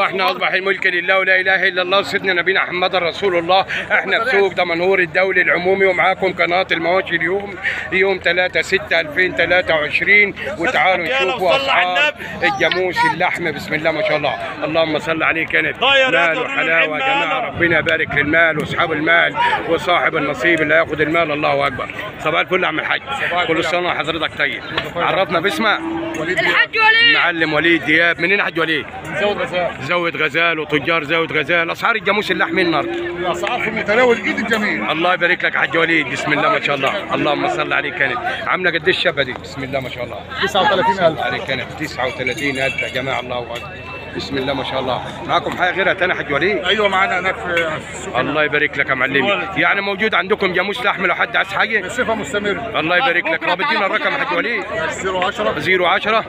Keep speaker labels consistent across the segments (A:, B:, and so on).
A: إحنا اصبح الملك لله ولا اله الا الله. سيدنا نبينا محمد رسول الله. إحنا في سوق دمنهور الدولي العمومي ومعاكم قناة المواشي اليوم. يوم 3 6 2023 وتعالوا نشوفوا اسعار الجاموس اللحم. بسم الله ما شاء الله. اللهم صل عليك يا نبي مال وحلاوة. يا. جماعة ربنا يبارك للمال وأصحاب المال وصاحب النصيب اللي هياخد المال. الله أكبر. صباح الفل يا عم الحاج. كل سنة وحضرتك طيب. عرفنا باسمك.
B: الحاج وليد.
A: معلم وليد دياب. منين يا حاج وليد؟
C: غزال
A: زود غزال وتجار زود غزال. اسعار الجاموس اللحم النهارده
C: الاسعار في المتناول ايد الجميع
A: الله يبارك لك حاج وليد بسم الله ما شاء الله. اللهم صل عليك كانت. عاملة قد إيه الشبه دي بسم الله ما شاء الله.
C: 39000
A: عليك كانت. 39000 يا جماعة. الله أكبر. بسم الله ما شاء الله. معاكم حاجة غيرها تاني حاج وليد؟
C: أيوه معانا هناك في السوق
A: الله يبارك لك يا معلمي يعني موجود عندكم جاموس لحم لو حد عايز حاجة؟
C: بصفة مستمرة.
A: الله يبارك لك. طب ادينا الرقم يا حاج وليد.
C: 010
A: 010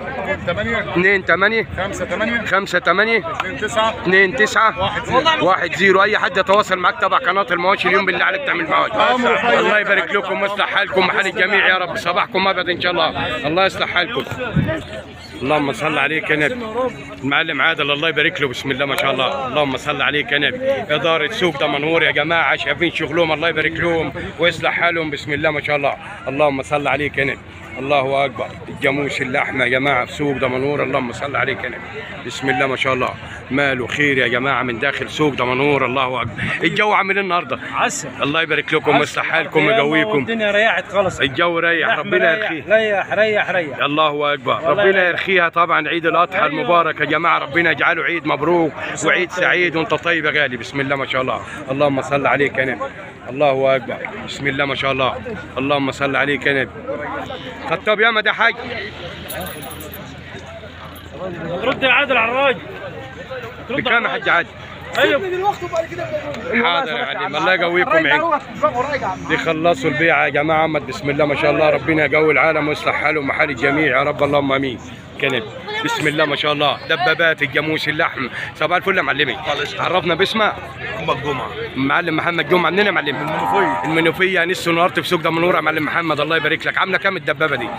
C: 8
A: 2 8
C: 5 8
A: 5 8
C: 2 9
A: 2 9 1 0 أي حد يتواصل معاك تبع قناة المواشي اليوم بالله عليك تعمل مواشي الله يبارك لكم ويصلح حالكم وحال الجميع يا رب. صباحكم ابدا إن شاء الله. الله يصلح حالكم. اللهم صل عليك يا نبي. المعلم عادل. الله يبارك له. بسم الله ما شاء الله. اللهم صل عليك يا نبي. إدارة سوق دمنهور يا جماعة شايفين شغلهم؟ الله يبارك لهم ويصلح حالهم. بسم الله ما شاء الله. اللهم صل عليك يا نبي. الله أكبر. الجاموس اللحمة يا جماعة في سوق دمنهور. اللهم صل عليك يا نبي. بسم الله ما شاء الله. ماله خير يا جماعة من داخل سوق دمنهور. الله أكبر. الجو عامل النهارده.
D: عسل.
A: الله يبارك لكم ويصلح حالكم ويقويكم.
D: الدنيا ريحت خلص
A: الجو ريح. ربنا
D: ريح.
A: يرخيه
D: ريح ريح ريح.
A: الله
D: أكبر.
A: ربنا. يرخيها. طبعا عيد الأضحى
D: أيوة.
A: المبارك يا جماعة. ربنا يجعله عيد مبروك وعيد سعيد وانت طيب يا غالي. بسم الله ما شاء الله. اللهم صل عليك يا نبي. الله أكبر. بسم الله ما شاء الله. اللهم صل عليك يا نبي. خطاب يا ده حاج
D: رد العادل على الراجل.
A: بكام يا حاج عادل؟
D: أيوه.
A: حاضر يا عليم الله يقويكم عينكم دي خلصوا البيعه يا جماعة. عمد بسم الله ما شاء الله. ربنا يقوي العالم ويصلح حالهم وحال الجميع. يا رب اللهم آمين. كنب بسم الله ما شاء الله. دبابات الجاموس اللحم. صباح الفل يا معلمي. عرفنا باسمك
C: محمد جمعة.
A: معلم محمد جمعة. منين يا معلم؟
C: المنوفية.
A: المنوفية نص نهارت في سوق دمنهور يا معلم محمد. الله يبارك لك. عاملة كام الدبابة دي؟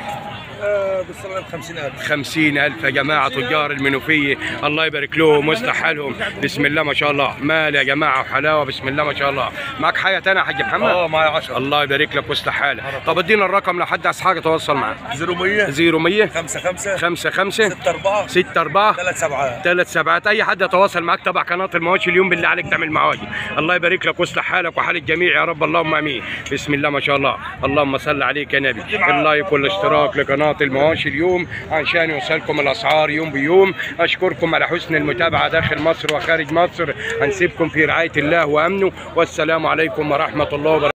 C: بالصلاه 50000
A: خمسين ألف يا جماعة تجار المنوفية. الله يبارك لهم ويصلح حالهم. بسم الله ما شاء الله. مال يا جماعة وحلاوة. بسم الله ما شاء الله. معك حاجة تانية يا حاج محمد؟
C: آه معايا 10
A: الله يبارك لك ويصلح حالك. طب ادينا الرقم لو حد عايز حاجة تواصل معاه
C: 0100
A: زيرو مية.
C: 5 5
A: خمسة خمسة.
C: 6 4
A: ستة أربعة.
C: 3 7
A: ثلاث سبعات أي حد يتواصل معاك تبع قناة المواشي اليوم بالله عليك تعمل معاجي الله يبارك لك ويصلح حالك وحال الجميع يا رب. اللهم آمين. بسم الله ما شاء الله. اللهم صل عليك يا نبي. اللايك والاشتراك لقناة المواشي اليوم عشان يوصلكم الأسعار يوم بيوم. أشكركم على حسن المتابعة داخل مصر وخارج مصر. هنسيبكم في رعاية الله وأمنه. والسلام عليكم ورحمة الله وبركاته.